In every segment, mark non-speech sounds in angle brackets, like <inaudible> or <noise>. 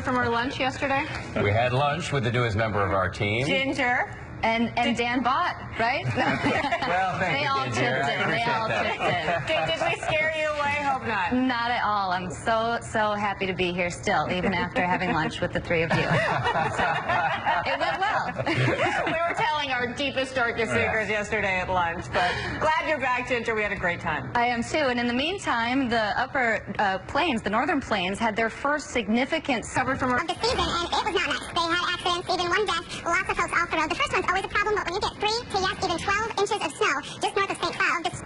recovered from our lunch yesterday? We had lunch with the newest member of our team. Ginger. And and Dan bought, right? <laughs> well, thank they you, all Ginger. chipped I in. They all that. chipped in. Did, did we scare you away? Hope not. Not at all. I'm so, so happy to be here still, even after having lunch with the three of you. So, it went well. we were telling our deepest, darkest secrets yesterday at lunch, but glad you're back, Ginger. We had a great time. I am too. And in the meantime, the upper uh, plains, the northern plains, had their first significant Covered from her. of the season, and it was not nice. They had accidents, even one death, lots of folks off the road. The first one's always a problem, but when you get three to yes, even 12 inches of snow just north of St. Cloud, it's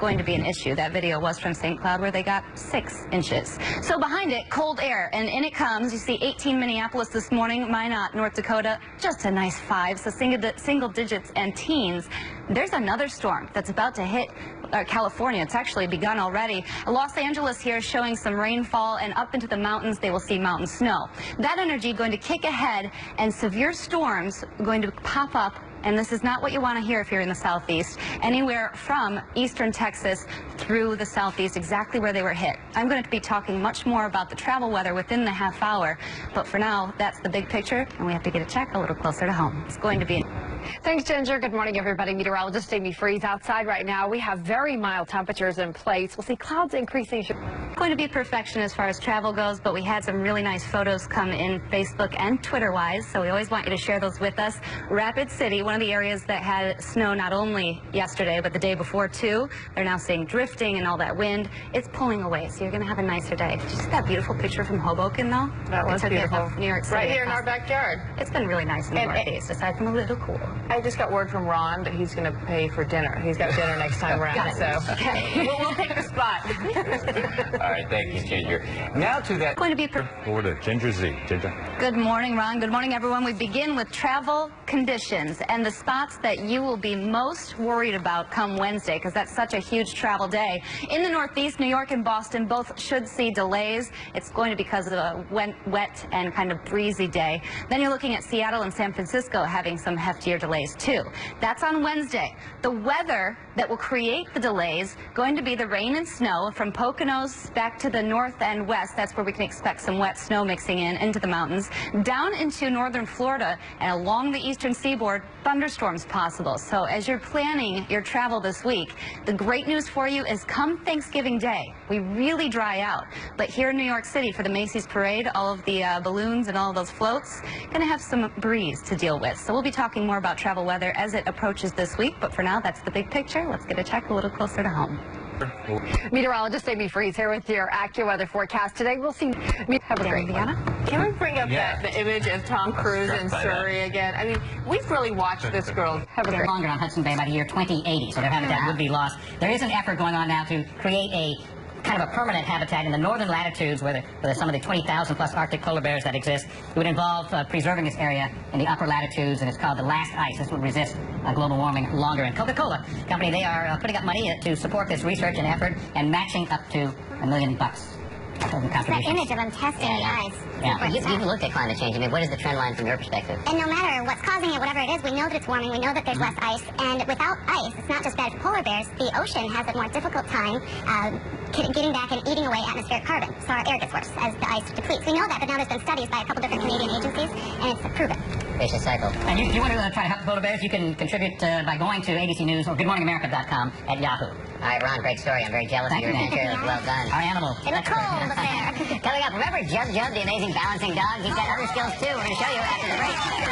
going to be an issue. That video was from St. Cloud where they got six inches. So behind it, cold air, and in it comes, you see 18 Minneapolis this morning, Minot, North Dakota, just a nice five, so single, single digits and teens. There's another storm that's about to hit uh, California. It's actually begun already. Los Angeles here showing some rainfall, and up into the mountains, they will see mountain snow. That energy going to kick ahead, and severe storms going to pop up and this is not what you want to hear if you're in the southeast, anywhere from eastern Texas through the southeast, exactly where they were hit. I'm going to be talking much more about the travel weather within the half hour, but for now, that's the big picture, and we have to get a check a little closer to home. It's going to be... Thanks, Ginger. Good morning, everybody. Meteorologist Amy Freeze outside right now. We have very mild temperatures in place. We'll see clouds increasing. Going to be perfection as far as travel goes, but we had some really nice photos come in Facebook and Twitter-wise, so we always want you to share those with us. Rapid City, one of the areas that had snow not only yesterday, but the day before, too. They're now seeing drifting and all that wind. It's pulling away, so you're going to have a nicer day. Did you see that beautiful picture from Hoboken, though? That was took it beautiful. New York City. Right here in our backyard. It's been really nice in the And- Northeast, aside from a little cool. I just got word from Ron that he's going to pay for dinner. He's got dinner next time around, Got it. so <laughs> we'll, we'll take the spot. All right, thank you, Ginger. Now to that. Going to be per- Over to Ginger Zee. Ginger. Good morning, Ron. Good morning, everyone. We begin with travel conditions and the spots that you will be most worried about come Wednesday because that's such a huge travel day. In the Northeast, New York and Boston both should see delays. It's going to be because of a wet, and kind of breezy day. Then you're looking at Seattle and San Francisco having some heftier delays too. That's on Wednesday. The weather that will create the delays going to be the rain and snow from Poconos back to the north and west. That's where we can expect some wet snow mixing in into the mountains. Down into northern Florida and along the eastern seaboard, thunderstorms possible. So as you're planning your travel this week, the great news for you is come Thanksgiving Day, we really dry out. But here in New York City for the Macy's Parade, all of the uh, balloons and all those floats, going to have some breeze to deal with. So we'll be talking more about travel weather as it approaches this week. But for now, that's the big picture. Let's get a check a little closer to home. Meteorologist Amy Freeze here with your AccuWeather forecast. Today we'll see. Have a great Indiana? one. Can we bring up Yeah. that the image of Tom Cruise Struck in by Surrey again? I mean, we've really watched this <laughs> girl. Have a They're great. longer on Hudson Bay by the year 2080, so their habitat would be lost. There is an effort going on now to create a kind of a permanent habitat in the northern latitudes where, the, where some of the 20,000 plus Arctic polar bears that exist. It would involve uh, preserving this area in the upper latitudes, and it's called the last ice. This would resist uh, global warming longer. And Coca-Cola Company, they are uh, putting up money to support this research and effort and matching up to a million bucks. Total that image of them testing the ice. Yeah. Super You, sad. you've looked at climate change. I mean, what is the trend line from your perspective? And no matter what's causing it, whatever it is, we know that it's warming. We know that there's less ice. And without ice, it's not just bad for polar bears. The ocean has a more difficult time uh, getting back and eating away atmospheric carbon. So our air gets worse as the ice depletes. We know that, but now there's been studies by a couple different Canadian agencies, and it's proven. Vicious cycle. And you, you want to uh, try to help the polar bears, you can contribute uh, by going to ABC News or GoodMorningAmerica.com at Yahoo. All right, Ron, great story. I'm very jealous Thank of your you. adventure. <laughs> Well done. Our animal. In the cold there. <laughs> Coming up, remember Jub Jub, the amazing balancing dog? He's got other skills too. We're going to show you after the break.